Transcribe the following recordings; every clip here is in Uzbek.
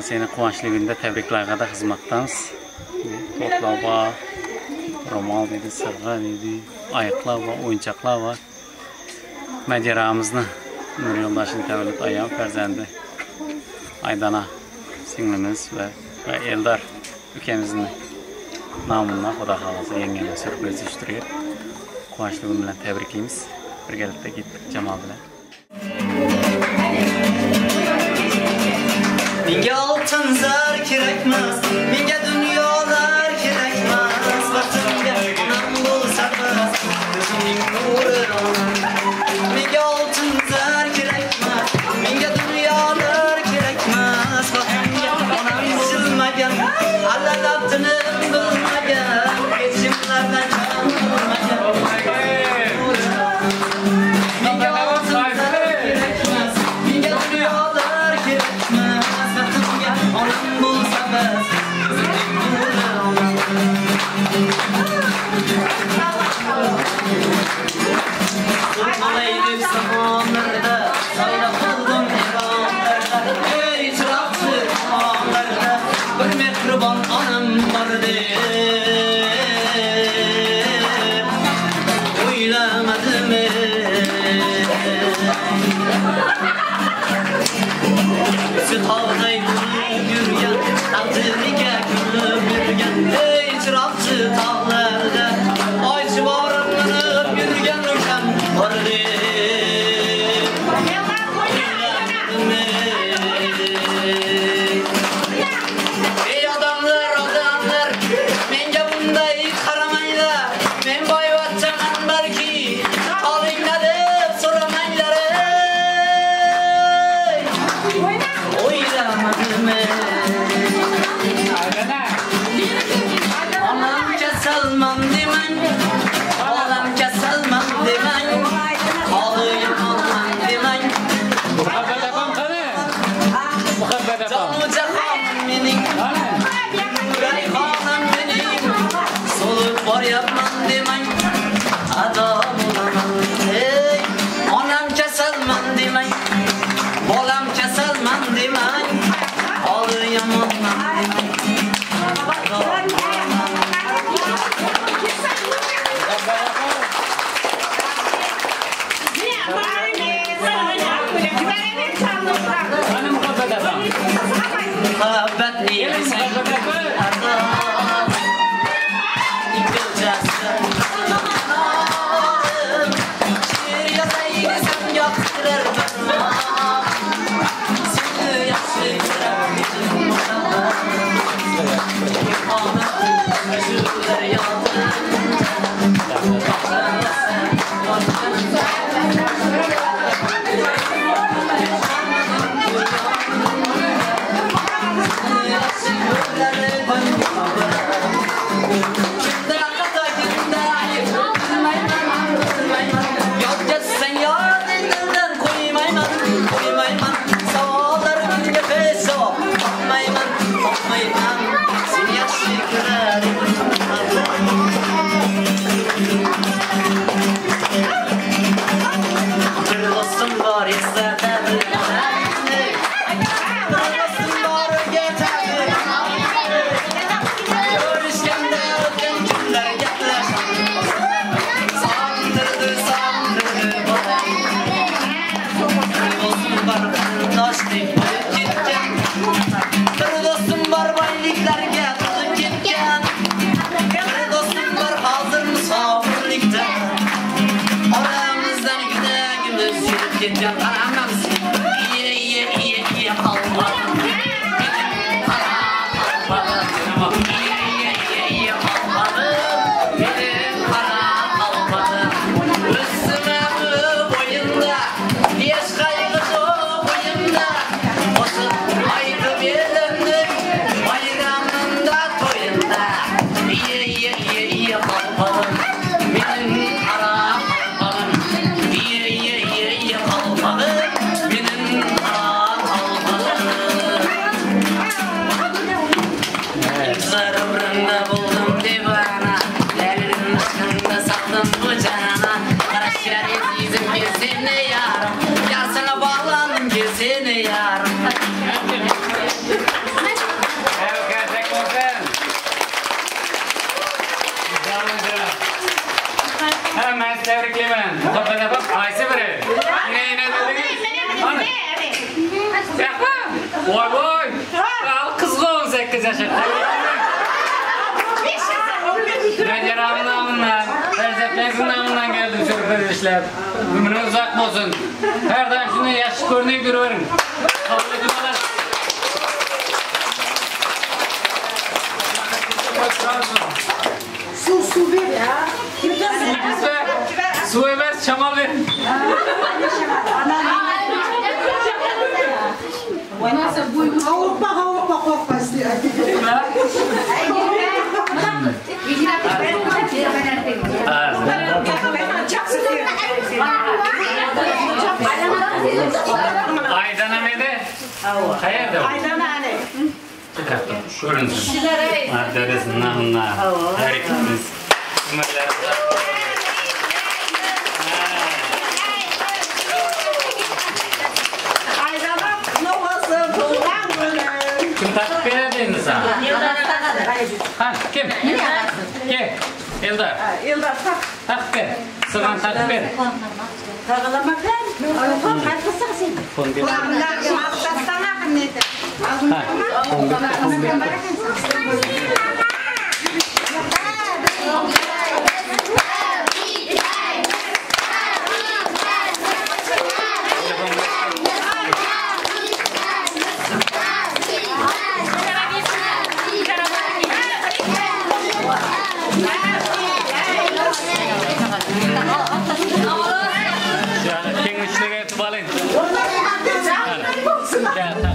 Naziyəni qovançlı gündə təbriklərqədə xizmətdəmiz. Totlava, romal dedi, sırğa dedi, ayıqlar var, oyuncaqlar var. Mədəramızını Nur yoldaşın təvəllüd ayağım fərzəndi Aydana singlimiz və, və Eldar ülkəmizin namına Xuda xalası yengemə sürpriz iştirir. Qovançlı günlə təbrikliyimiz. Birgəlikdə getdik Cəmal bilə. Bingo! زر کرک مست Becerağımın namından, Erzeplerinizin namından geldim çok görüşler. Ömrünüz uzak olsun. Her daim şunu yaşı görünüyor bir verin. Kabul edin bana. Su, su ver ya. Sizde su ver, şamal ver. Anam. Nasıl buyurun? Avrupa, Avrupa. Ama korkmaz diye. Aydana? Hayır da. Aydana anne. Çıkarttım. Görünsün. Şilere. Maddedesin. Namına. Herkes. Umarlar. 지금 다 빼야 되는 사람. Eldar taka da gayet. Ha kim? Eldar. Kim? Eldar. Eldar tak. Tak ver. Sıvan tak ver. Takalamak Yeah, King Shrey Balin. Yeah.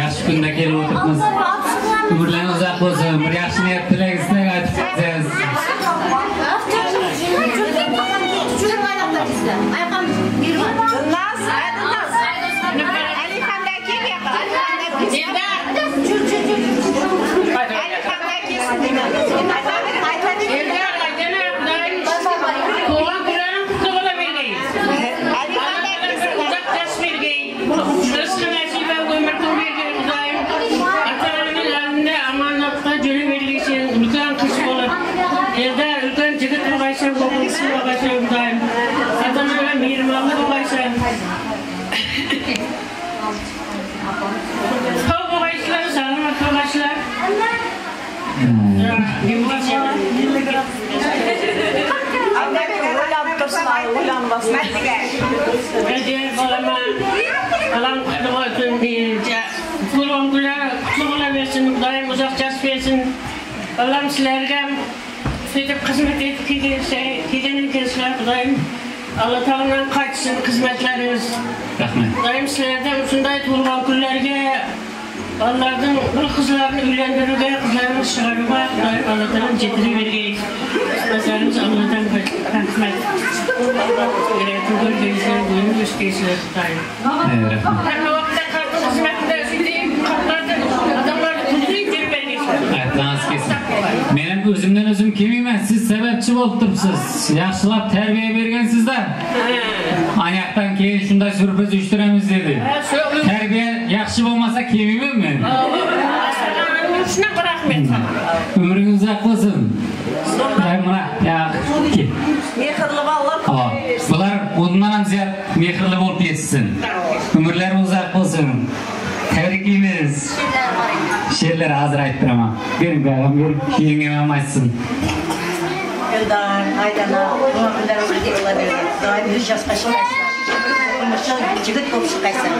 Yaxshi kunda kelib o'tiribmiz. Umrlaringiz uzoq bo'lsin. Bir yaxshi niyat tilaysizlar Ulan dursun ay, ulan basın. Hadi gel. Jadi kalama alam kadar deyince kulon kula kulon versin daim uzak jas versin alam sizlerge Fedip hizmet et giderse gidenin kesler daim Allah Teala'nın kaçsın hizmetleriniz Rahmat. daim sizlerden şunday tulgan kullarga Onlardan bu kızlarını evlendirmeye, kızlarını çıkarmaya, anlatanın cediri vergeyik. Kızlarımız anlatan hükmet. Öğretim gördüğünüzden boyun gösterisiyle tutayım. Her vakte kartı hizmetinde, şimdi kartlarda adamlar kudri bir vergeyik. Evet, dans kesin. Mening o'zimdan o'zim kelmayman. Siz sababchi bo'lib turibsiz. Yaxshilab tarbiya bergansizlar. Anyaqdan keyin shunday surpriz uyushtiramiz dedi. Tarbiya yaxshi bo'lmasa kelmayman men. Şuna rahmet. Umringiz uzoq bo'lsin. Ballar Hop. Bular bundan ham ziyod mehrli bo'lib yetsin. Umrlari uzoq bo'lsin. Tabriklaymiz. she'rlar hozir aytib turaman bering payg'ambar keyingi ham aytsin aydana mo'minlar o'ziga yo'lla bergan doim yurishas qashqasin umrchil jigit bo'lib chiqqaysan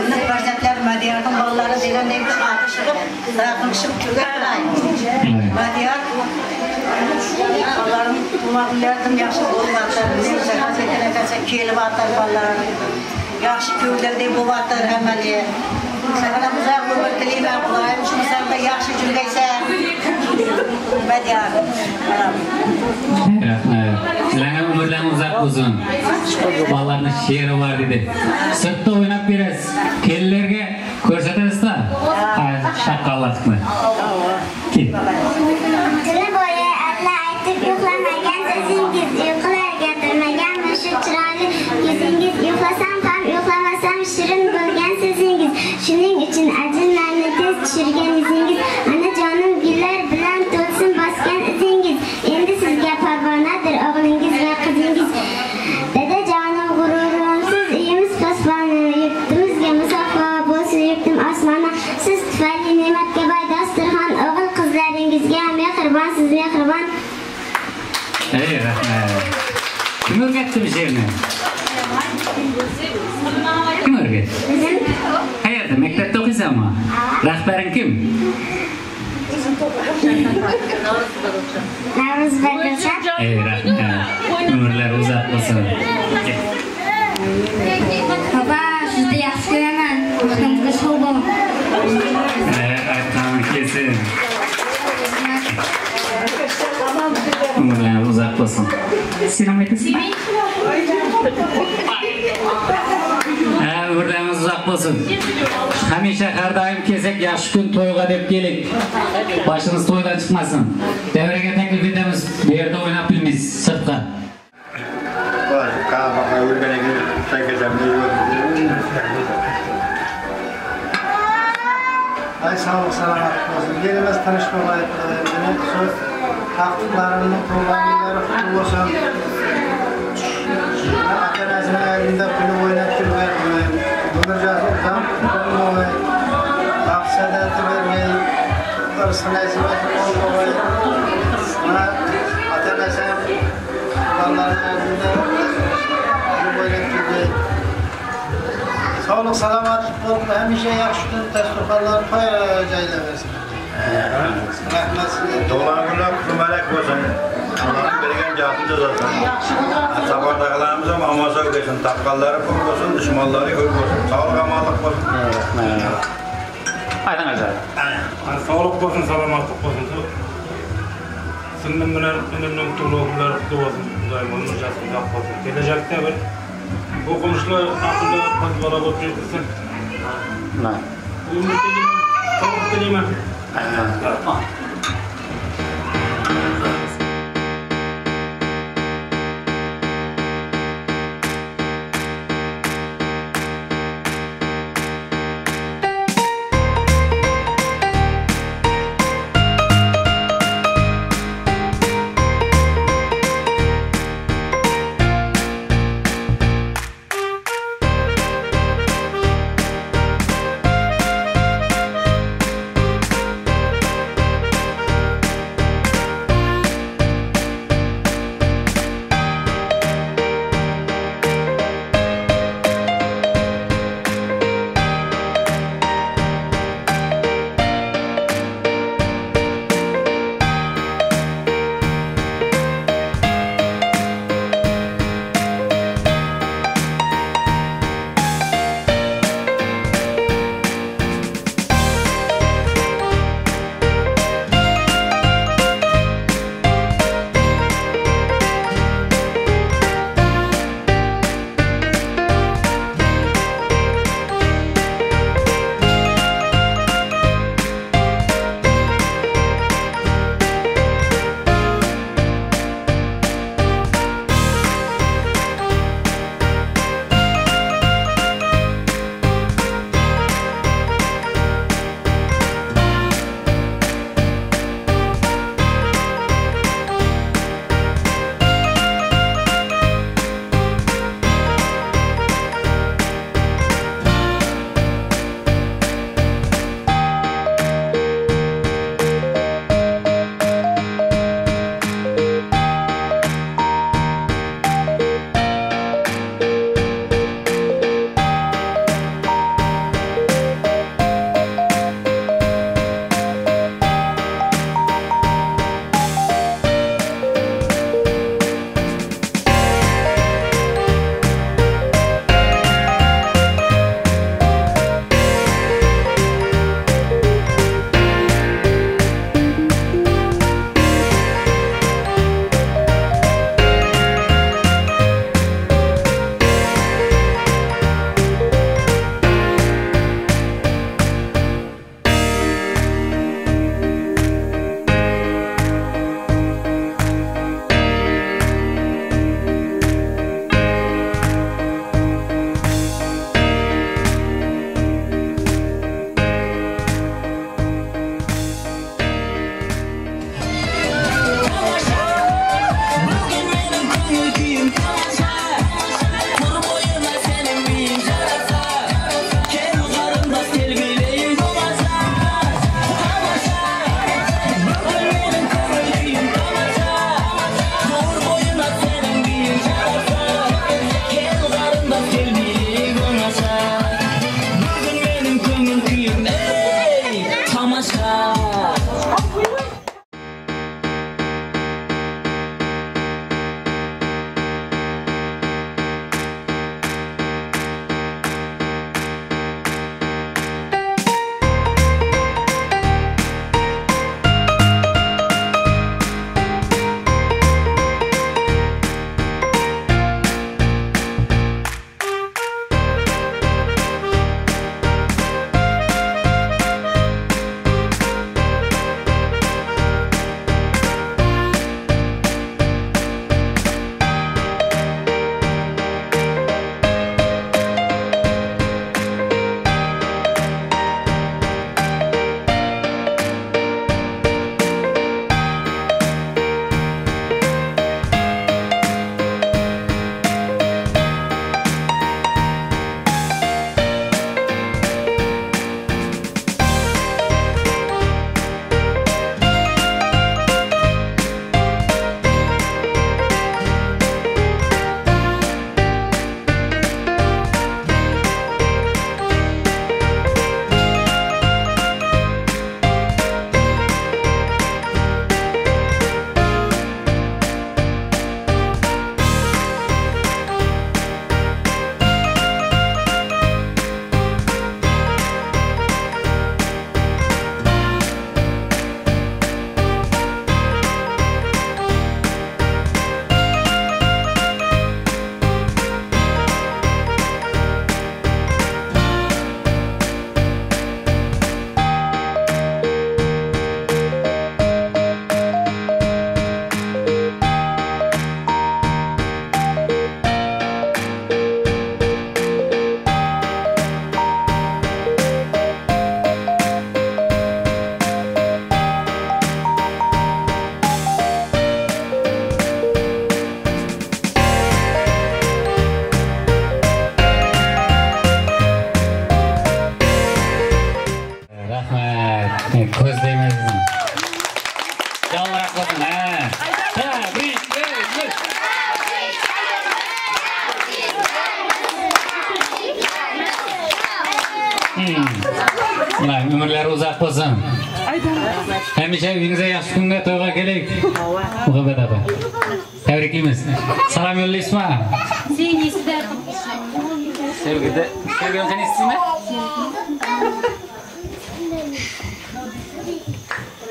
Bunun farzatlar Madiyar'ın balları deyilen neymiş? Atışılıp, bırakmışım tügetmeyin. Madiyar, Allah'ın umarım yardım yakışık olmaktadır. Neyse, Hazreti Nefes'e kelime atar ballarını. Yaxshi kuylarda bo'lyapti hammaga. Sana uzoq umr tilayman, Xudoyim shu sanda yaxshi jurgaysan. Madiyar. Rahmat. Sizlarga umrlarni uzoq bo'lsin. Bolalarning she'ri bor dedi. Sirtda o'ynab berasiz. Kelinlarga ko'rsatasiz-da. Shaqolatni. Kel. Tuni bo'yi alla aytib uxlamagan shirin bo'lgan so'zingiz shuning uchun ajinlarni tez tushirgan yuzingiz ana La rosa rosa? Era, eh, non la rosa rosa. Papa, sizda yaxshi ko'raman. Qo'shningiz sog' bo'ling. kesin. Umrlaringiz uzoq bo'lsin. Selam? Ha, ömürleriniz uzak bolsun. Hamisha har doim kelsak yaxshi kun to'yga deb keling. Boshimiz to'ydan chiqmasin. Davraga taklif etamiz. Bu yerda o'ynab bilmaysiz, sirtqa. Ay sağlık selamet olsun. Gelmez tanışma layıklarını söz haklıklarının kullanımları kutlu olsun. Atanasının elinde pulu oynattır Arasına ezmesi olmamayı. Atanasının kullanımların elinde pulu oynattır Sağlık, selamet olun. Hemşe yaxşı gün təsdiqlarlar paylaşacaqlar versin. Rəhmət sizə. Dolanırlar kutumelek olsun. Allah'ın bergen cahil olsun. Sabardaklarımız ama amasa ödesin. Takkalları kul olsun, düşmanları hür olsun. Sağlık amallık olsun. Aydan acaba. айтыңыз саулық болсын саламаттық болсын сынным менен үнүмдүн туулуулар куттуу болсун кудайым анын жасын Оқушылар болсун келечекте бир окумуштуулар акылда болуп жетишсин Sevgida. Sevgi o'zini istisizmi?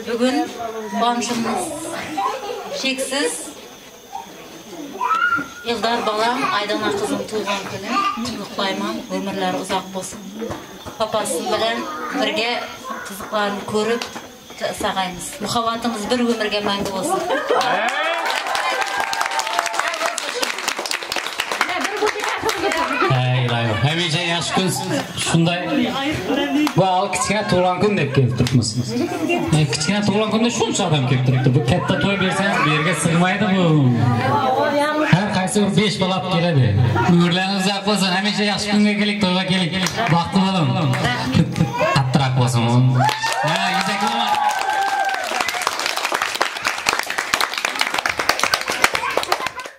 Bugun qonşumuz cheksiz Eldar balam, Aydana kızım tuğan günü. Tuğuklayman, ömürleri uzak olsun. Papası bilen birge kızıklarını görüp sağayımız. Muhabbatımız bir ömürge мәңгі olsun. yaxshi kun shunday bu al kichkina tug'ilgan kun deb kelib turibmiz. E, kichkina tug'ilgan kunda shuncha odam kelib turibdi. Bu katta to'y bersangiz bu yerga sig'maydi bu. Har qaysi bir 5 bola olib keladi. umrlaringiz uzoq bo'lsin. Hamisha yaxshi kunga keling, to'yga keling. Baxtli bo'ling. Qattiqroq bo'lsin.